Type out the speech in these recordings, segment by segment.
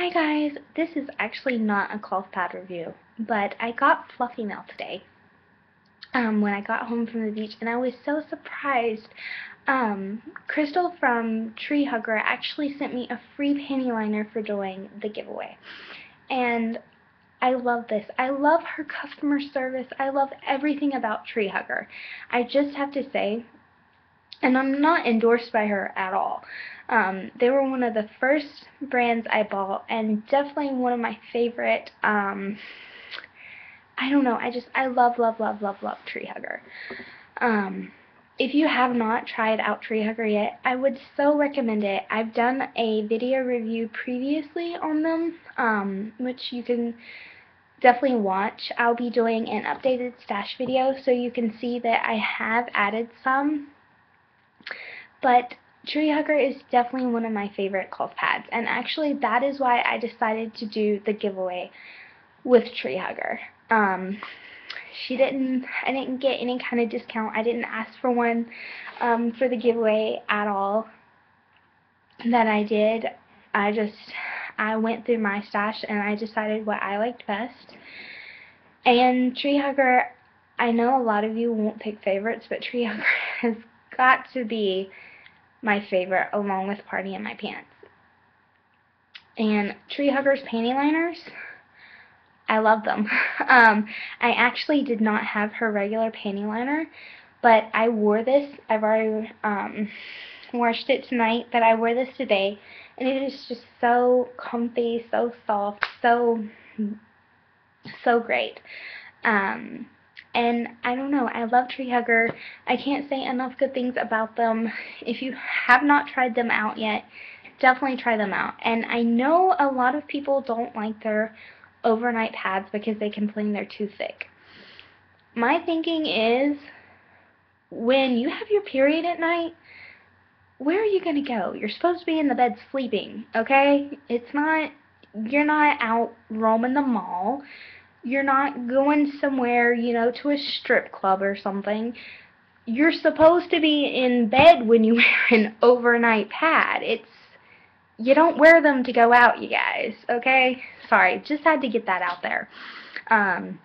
Hi guys, this is actually not a cloth pad review, but I got fluffy mail today um, when I got home from the beach, and I was so surprised. Um, Crystal from Tree Hugger actually sent me a free panty liner for doing the giveaway, and I love this. I love her customer service. I love everything about Tree Hugger. I just have to say, and I'm not endorsed by her at all. Um, they were one of the first brands I bought, and definitely one of my favorite. Um, I don't know. I just I love love love love love Tree Hugger. Um, if you have not tried out Tree Hugger yet, I would so recommend it. I've done a video review previously on them, um, which you can definitely watch. I'll be doing an updated stash video so you can see that I have added some. But Tree Hugger is definitely one of my favorite cloth pads, and actually that is why I decided to do the giveaway with Tree Hugger. Um, she didn't, I didn't get any kind of discount. I didn't ask for one um, for the giveaway at all that I did. I just, I went through my stash and I decided what I liked best. And Tree Hugger, I know a lot of you won't pick favorites, but Tree Hugger has got to be my favorite along with Party in My Pants. And Tree Hugger's panty liners, I love them. um, I actually did not have her regular panty liner, but I wore this. I've already um, washed it tonight, but I wore this today, and it is just so comfy, so soft, so, so great. Um, and I don't know, I love Tree Hugger. I can't say enough good things about them. If you have not tried them out yet, definitely try them out. And I know a lot of people don't like their overnight pads because they complain they're too thick. My thinking is when you have your period at night, where are you going to go? You're supposed to be in the bed sleeping, okay? It's not, you're not out roaming the mall you're not going somewhere, you know, to a strip club or something. You're supposed to be in bed when you wear an overnight pad. It's you don't wear them to go out, you guys, okay? Sorry, just had to get that out there. Um,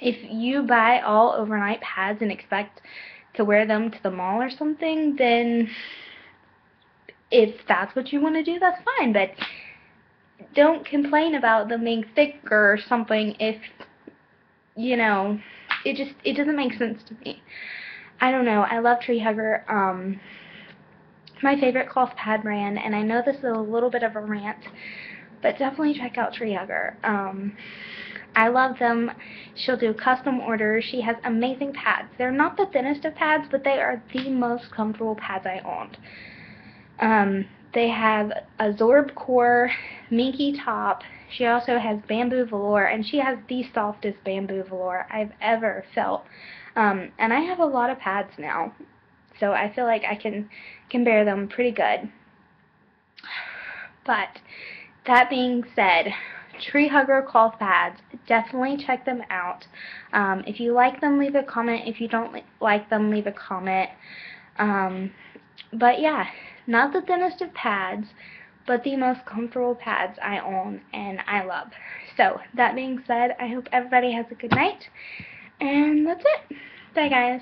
if you buy all overnight pads and expect to wear them to the mall or something, then if that's what you want to do, that's fine. But don't complain about them being thicker or something if, you know, it just, it doesn't make sense to me. I don't know, I love Tree Hugger, um, my favorite cloth pad brand, and I know this is a little bit of a rant, but definitely check out Tree Hugger. Um, I love them. She'll do custom orders. She has amazing pads. They're not the thinnest of pads, but they are the most comfortable pads I owned. Um, they have a Zorb core, minky top. She also has bamboo velour, and she has the softest bamboo velour I've ever felt. Um, and I have a lot of pads now, so I feel like I can can bear them pretty good. But that being said, Tree Hugger cloth pads, definitely check them out. Um, if you like them, leave a comment. If you don't like them, leave a comment. Um, but yeah, not the thinnest of pads, but the most comfortable pads I own and I love. So, that being said, I hope everybody has a good night, and that's it. Bye, guys.